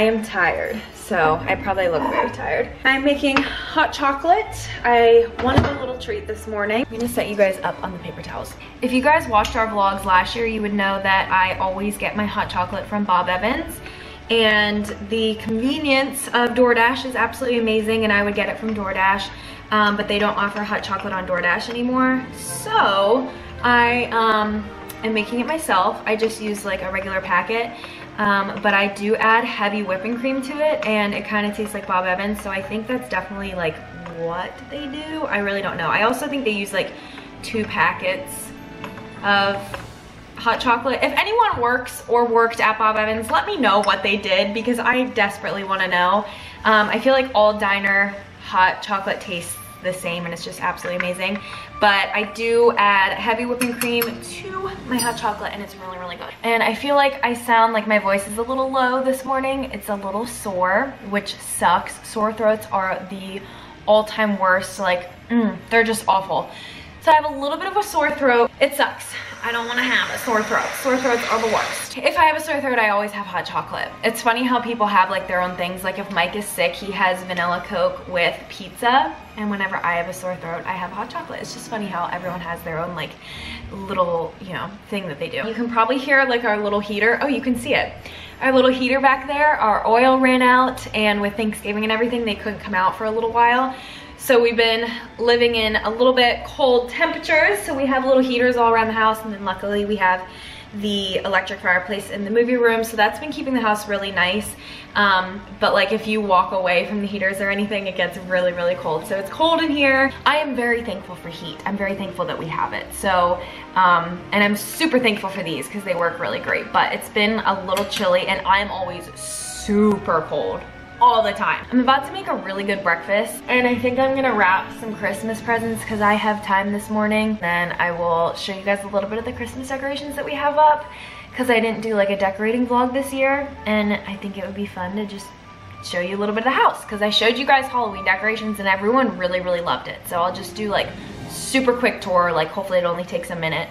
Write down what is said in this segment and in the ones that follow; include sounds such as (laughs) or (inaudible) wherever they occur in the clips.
I am tired, so I probably look very tired. I'm making hot chocolate. I wanted a little treat this morning. I'm gonna set you guys up on the paper towels. If you guys watched our vlogs last year, you would know that I always get my hot chocolate from Bob Evans and the convenience of DoorDash is absolutely amazing and I would get it from DoorDash, um, but they don't offer hot chocolate on DoorDash anymore. So I um, am making it myself. I just use like a regular packet um, but I do add heavy whipping cream to it and it kind of tastes like Bob Evans. So I think that's definitely like what they do. I really don't know. I also think they use like two packets of hot chocolate. If anyone works or worked at Bob Evans, let me know what they did because I desperately want to know. Um, I feel like all diner hot chocolate tastes the same and it's just absolutely amazing. But I do add heavy whipping cream to my hot chocolate and it's really, really good. And I feel like I sound like my voice is a little low this morning. It's a little sore, which sucks. Sore throats are the all-time worst. Like, mm, they're just awful. So I have a little bit of a sore throat. It sucks. I don't wanna have a sore throat. Sore throats are the worst. If I have a sore throat, I always have hot chocolate. It's funny how people have like their own things. Like if Mike is sick, he has vanilla Coke with pizza. And whenever I have a sore throat, I have hot chocolate. It's just funny how everyone has their own like little, you know, thing that they do. You can probably hear like our little heater. Oh, you can see it. Our little heater back there, our oil ran out and with Thanksgiving and everything, they couldn't come out for a little while. So we've been living in a little bit cold temperatures. So we have little heaters all around the house and then luckily we have the electric fireplace in the movie room. So that's been keeping the house really nice. Um, but like if you walk away from the heaters or anything, it gets really, really cold. So it's cold in here. I am very thankful for heat. I'm very thankful that we have it. So, um, and I'm super thankful for these because they work really great. But it's been a little chilly and I'm always super cold all the time. I'm about to make a really good breakfast and I think I'm gonna wrap some Christmas presents because I have time this morning. Then I will show you guys a little bit of the Christmas decorations that we have up because I didn't do like a decorating vlog this year and I think it would be fun to just show you a little bit of the house because I showed you guys Halloween decorations and everyone really, really loved it. So I'll just do like super quick tour, like hopefully it only takes a minute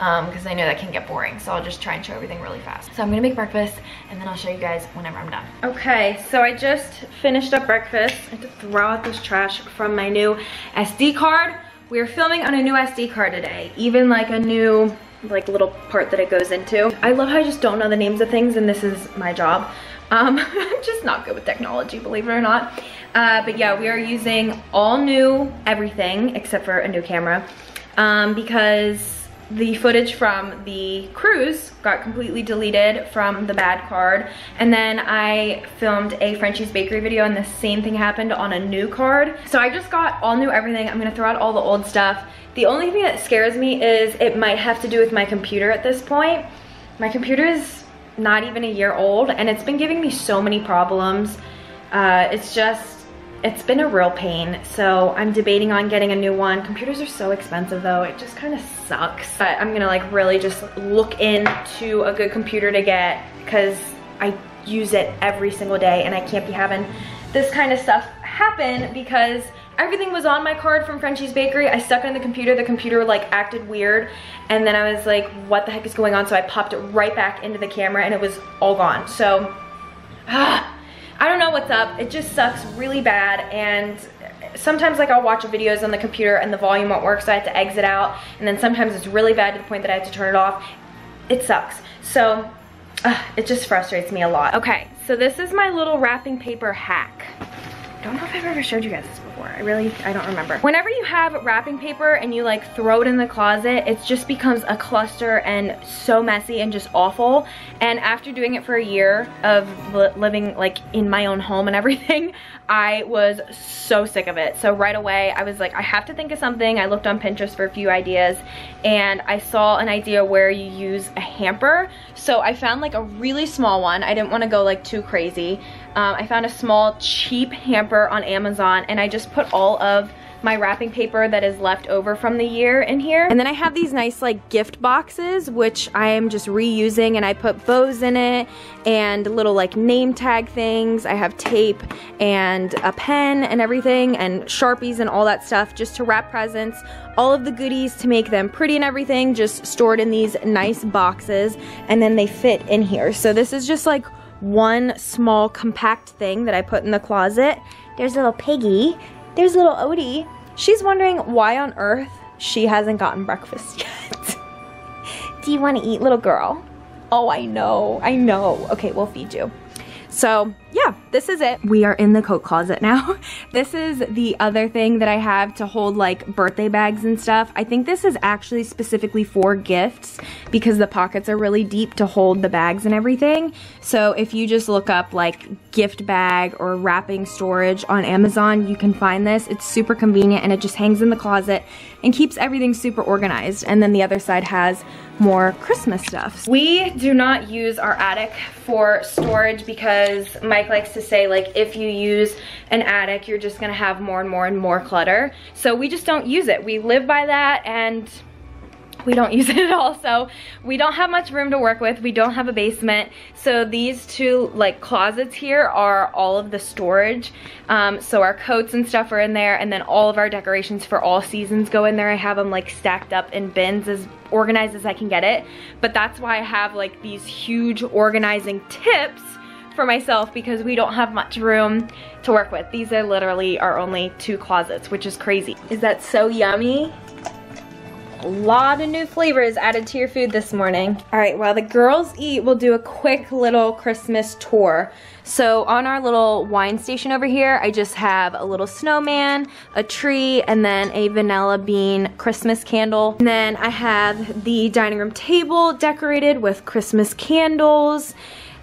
because um, I know that can get boring. So I'll just try and show everything really fast. So I'm gonna make breakfast and then I'll show you guys whenever I'm done. Okay, so I just finished up breakfast. I had to throw out this trash from my new SD card. We are filming on a new SD card today. Even like a new like little part that it goes into. I love how I just don't know the names of things and this is my job. Um, (laughs) I'm just not good with technology, believe it or not. Uh, but yeah, we are using all new everything except for a new camera um, because the footage from the cruise got completely deleted from the bad card and then I filmed a Frenchie's Bakery video and the same thing happened on a new card. So I just got all new everything. I'm gonna throw out all the old stuff. The only thing that scares me is it might have to do with my computer at this point. My computer is not even a year old and it's been giving me so many problems. Uh, it's just, it's been a real pain. So I'm debating on getting a new one. Computers are so expensive though. It just kind of sucks. But I'm gonna like really just look into a good computer to get because I use it every single day and I can't be having this kind of stuff happen because everything was on my card from Frenchie's Bakery. I stuck it in the computer. The computer like acted weird. And then I was like, what the heck is going on? So I popped it right back into the camera and it was all gone. So, (sighs) ah, I don't know what's up. It just sucks really bad and sometimes like I'll watch videos on the computer and the volume won't work so I have to exit out and then sometimes it's really bad to the point that I have to turn it off. It sucks. So uh, it just frustrates me a lot. Okay, so this is my little wrapping paper hack. Don't know if I've ever showed you guys this before. I really, I don't remember. Whenever you have wrapping paper and you like throw it in the closet, it just becomes a cluster and so messy and just awful. And after doing it for a year of living like in my own home and everything, (laughs) I was so sick of it. So right away, I was like, I have to think of something. I looked on Pinterest for a few ideas and I saw an idea where you use a hamper. So I found like a really small one. I didn't want to go like too crazy. Um, I found a small cheap hamper on Amazon and I just put all of my wrapping paper that is left over from the year in here. And then I have these nice like gift boxes, which I am just reusing and I put bows in it and little like name tag things. I have tape and a pen and everything and Sharpies and all that stuff just to wrap presents. All of the goodies to make them pretty and everything just stored in these nice boxes and then they fit in here. So this is just like one small compact thing that I put in the closet. There's a little Piggy. There's little Odie. She's wondering why on earth she hasn't gotten breakfast (laughs) yet. Do you want to eat, little girl? Oh, I know, I know. Okay, we'll feed you. So yeah, this is it. We are in the coat closet now. (laughs) this is the other thing that I have to hold like birthday bags and stuff. I think this is actually specifically for gifts because the pockets are really deep to hold the bags and everything. So if you just look up like gift bag or wrapping storage on Amazon, you can find this. It's super convenient and it just hangs in the closet and keeps everything super organized. And then the other side has more Christmas stuff. We do not use our attic for storage because Mike likes to say like if you use an attic, you're just gonna have more and more and more clutter. So we just don't use it. We live by that and we don't (laughs) use it at all. So we don't have much room to work with. We don't have a basement. So these two like closets here are all of the storage. Um, so our coats and stuff are in there and then all of our decorations for all seasons go in there. I have them like stacked up in bins as organized as I can get it. But that's why I have like these huge organizing tips for myself because we don't have much room to work with. These are literally our only two closets, which is crazy. Is that so yummy? a lot of new flavors added to your food this morning. All right, while the girls eat, we'll do a quick little Christmas tour. So on our little wine station over here, I just have a little snowman, a tree, and then a vanilla bean Christmas candle. And then I have the dining room table decorated with Christmas candles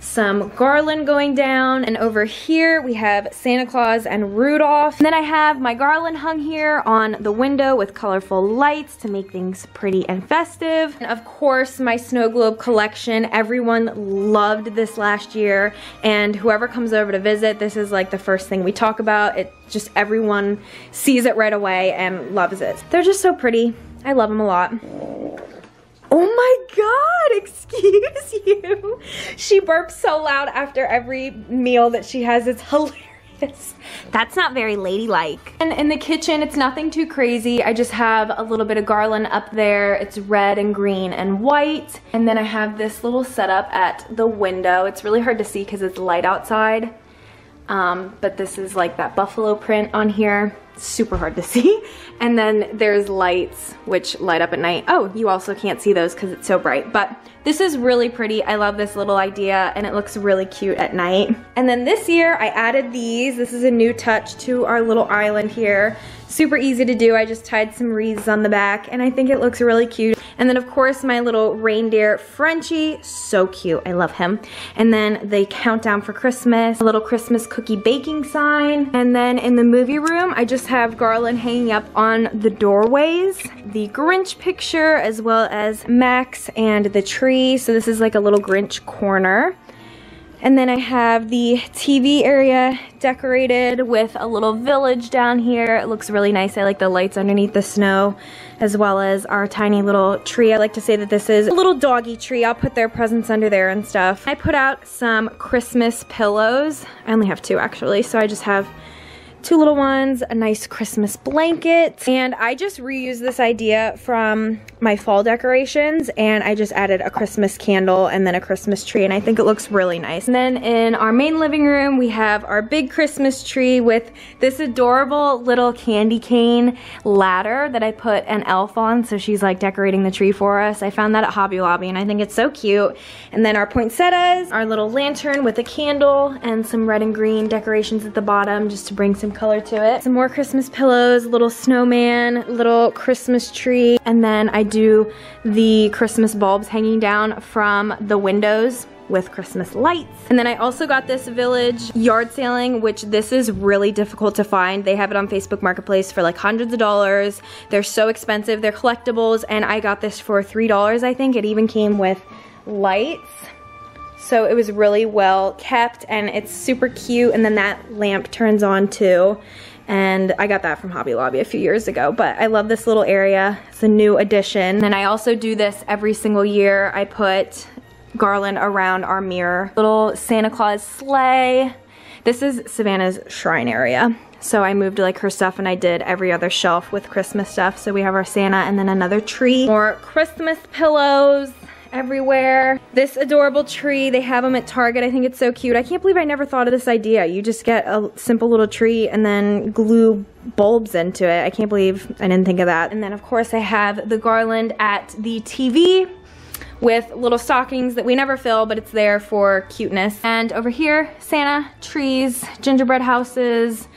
some garland going down. And over here we have Santa Claus and Rudolph. And then I have my garland hung here on the window with colorful lights to make things pretty and festive. And of course my snow globe collection. Everyone loved this last year and whoever comes over to visit, this is like the first thing we talk about. It just everyone sees it right away and loves it. They're just so pretty. I love them a lot. Oh my god, (laughs) excuse you. She burps so loud after every meal that she has. It's hilarious. That's not very ladylike. And in the kitchen, it's nothing too crazy. I just have a little bit of garland up there. It's red and green and white. And then I have this little setup at the window. It's really hard to see because it's light outside. Um, but this is like that buffalo print on here super hard to (laughs) see. And then there's lights which light up at night. Oh, you also can't see those because it's so bright. But this is really pretty. I love this little idea and it looks really cute at night. And then this year I added these. This is a new touch to our little island here. Super easy to do. I just tied some wreaths on the back and I think it looks really cute. And then of course my little reindeer Frenchie, so cute, I love him. And then the countdown for Christmas, a little Christmas cookie baking sign. And then in the movie room, I just have garland hanging up on the doorways, the Grinch picture, as well as Max and the tree. So this is like a little Grinch corner. And then I have the TV area decorated with a little village down here. It looks really nice. I like the lights underneath the snow as well as our tiny little tree. I like to say that this is a little doggy tree. I'll put their presents under there and stuff. I put out some Christmas pillows. I only have two actually, so I just have two little ones, a nice Christmas blanket, and I just reused this idea from my fall decorations and I just added a Christmas candle and then a Christmas tree and I think it looks really nice. And then in our main living room we have our big Christmas tree with this adorable little candy cane ladder that I put an elf on so she's like decorating the tree for us. I found that at Hobby Lobby and I think it's so cute. And then our poinsettias, our little lantern with a candle and some red and green decorations at the bottom just to bring some color to it. Some more Christmas pillows, little snowman, little Christmas tree, and then I do the Christmas bulbs hanging down from the windows with Christmas lights. And then I also got this Village yard sailing, which this is really difficult to find. They have it on Facebook Marketplace for like hundreds of dollars. They're so expensive. They're collectibles, and I got this for $3, I think. It even came with lights. So it was really well kept and it's super cute and then that lamp turns on too. And I got that from Hobby Lobby a few years ago, but I love this little area. It's a new addition. And I also do this every single year. I put garland around our mirror. Little Santa Claus sleigh. This is Savannah's shrine area. So I moved like her stuff and I did every other shelf with Christmas stuff. So we have our Santa and then another tree. More Christmas pillows everywhere. This adorable tree, they have them at Target. I think it's so cute. I can't believe I never thought of this idea. You just get a simple little tree and then glue bulbs into it. I can't believe I didn't think of that. And then of course I have the garland at the TV with little stockings that we never fill, but it's there for cuteness. And over here, Santa, trees, gingerbread houses,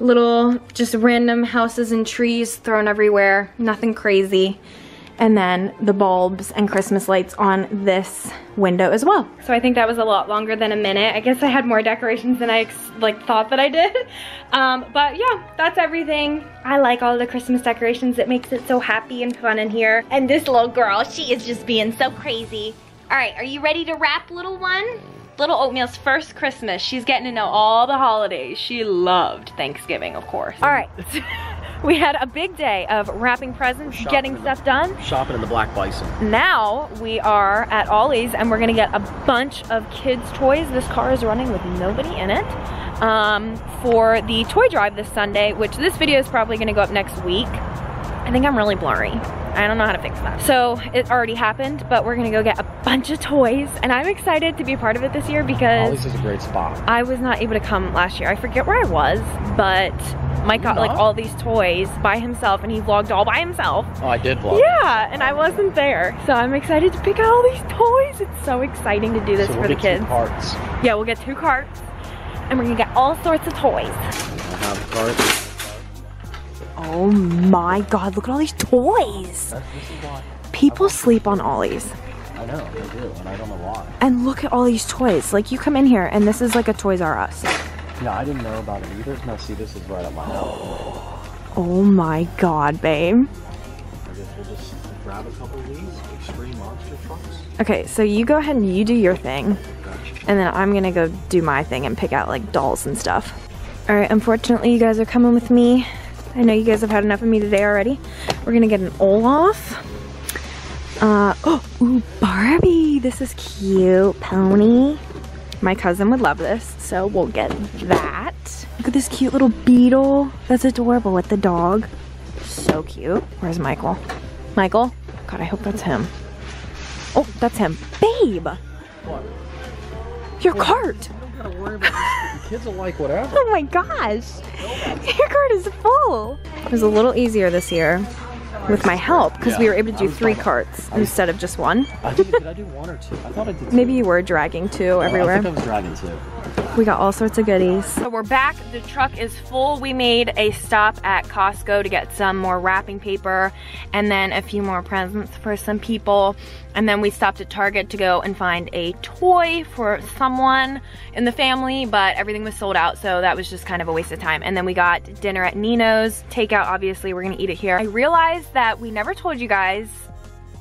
little just random houses and trees thrown everywhere, nothing crazy and then the bulbs and Christmas lights on this window as well. So I think that was a lot longer than a minute. I guess I had more decorations than I like thought that I did. (laughs) Um, but yeah, that's everything. I like all the Christmas decorations. It makes it so happy and fun in here. And this little girl, she is just being so crazy. All right, are you ready to wrap, little one? Little Oatmeal's first Christmas. She's getting to know all the holidays. She loved Thanksgiving, of course. All right. (laughs) we had a big day of wrapping presents, getting stuff done. Shopping in the Black Bison. Now we are at Ollie's and we're gonna get a bunch of kids' toys. This car is running with nobody in it um, for the toy drive this Sunday, which this video is probably gonna go up next week. I think I'm really blurry. I don't know how to fix that. So it already happened, but we're gonna go get a bunch of toys and I'm excited to be a part of it this year because Ollie's is a great spot. I was not able to come last year. I forget where I was, but Mike got like all these toys by himself and he vlogged all by himself. Oh, I did vlog. Yeah, and I wasn't there. So I'm excited to pick out all these toys. It's so exciting to do this so for we'll the kids. carts. Yeah, we'll get two carts and we're gonna get all sorts of toys. have carts. Oh my god, look at all these toys. People sleep on Ollie's. I know, they do, and I don't know why. And look at all these toys. Like you come in here and this is like a Toys R Us. Yeah, I didn't know about it either. Now see, this is right up my alley. Oh my god, babe. I guess we'll just grab a couple of these extreme monster trucks. Okay, so you go ahead and you do your thing. And then I'm gonna go do my thing and pick out like dolls and stuff. Alright, unfortunately you guys are coming with me. I know you guys have had enough of me today already. We're gonna get an Olaf. Uh, oh, ooh, Barbie. This is cute. Pony. My cousin would love this, so we'll get that. Look at this cute little beetle. That's adorable with the dog. So cute. Where's Michael? Michael? God, I hope that's him. Oh, that's him. Babe! Your cart! You don't gotta worry about this. The kids will like whatever. Oh my gosh! Your card is full! It was a little easier this year with my help because we were able to do three carts instead of just one. I think, did I do one or two? I thought I did two. Maybe you were dragging two Oh, I everywhere. think I was dragging two. We got all sorts of goodies. So we're back. The truck is full. We made a stop at Costco to get some more wrapping paper and then a few more presents for some people. And then we stopped at Target to go and find a toy for someone in the family, but everything was sold out, so that was just kind of a waste of time. And then we got dinner at Nino's. Takeout, obviously, we're gonna eat it here. I realized that we never told you guys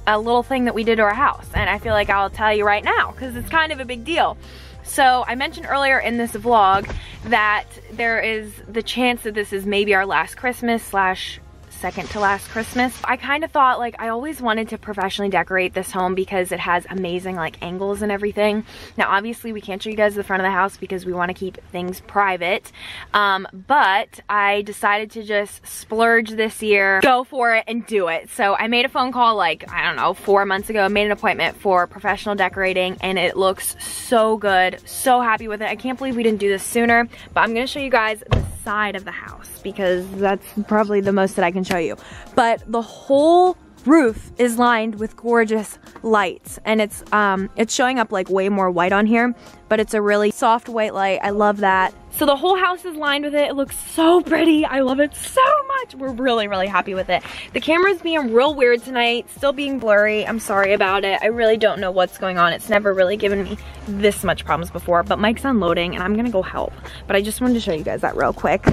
a little thing that we did to our house, and I feel like I'll tell you right now, because it's kind of a big deal. So I mentioned earlier in this vlog that there is the chance that this is maybe our last Christmas slash second to last Christmas. I kind of thought like I always wanted to professionally decorate this home because it has amazing like angles and everything. Now obviously we can't show you guys the front of the house because we want to keep things private. Um, but I decided to just splurge this year, go for it and do it. So I made a phone call like, I don't know, four months ago, I made an appointment for professional decorating and it looks so good. So happy with it. I can't believe we didn't do this sooner, but I'm gonna show you guys the side of the house because that's probably the most that I can show you. But the whole roof is lined with gorgeous lights and it's um it's showing up like way more white on here but it's a really soft white light i love that so the whole house is lined with it. It looks so pretty. I love it so much. We're really really happy with it. The camera's being real weird tonight. Still being blurry. I'm sorry about it. I really don't know what's going on. It's never really given me this much problems before but mike's unloading and i'm gonna go help. But i just wanted to show you guys that real quick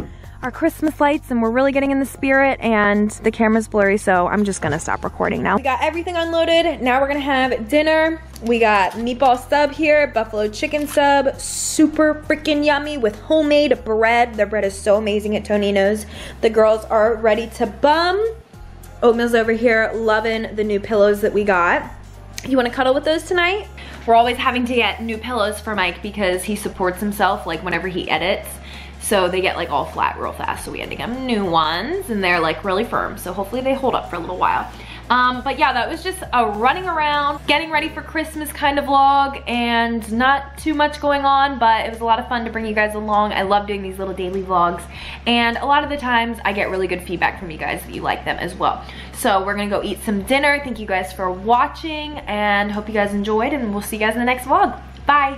our Christmas lights and we're really getting in the spirit and the camera's blurry so I'm just gonna stop recording now. We got everything unloaded. Now we're gonna have dinner. We got meatball sub here, buffalo chicken sub, super freaking yummy with homemade bread. The bread is so amazing at Tonino's. The girls are ready to bum. Oatmeal's over here loving the new pillows that we got. You wanna cuddle with those tonight? We're always having to get new pillows for Mike because he supports himself like whenever he edits. So they get like all flat real fast. So we had to get him new ones and they're like really firm. So hopefully they hold up for a little while. Um, but yeah, that was just a running around, getting ready for Christmas kind of vlog and not too much going on, but it was a lot of fun to bring you guys along. I love doing these little daily vlogs and a lot of the times I get really good feedback from you guys if you like them as well. So we're gonna go eat some dinner. Thank you guys for watching and hope you guys enjoyed and we'll see you guys in the next vlog. Bye.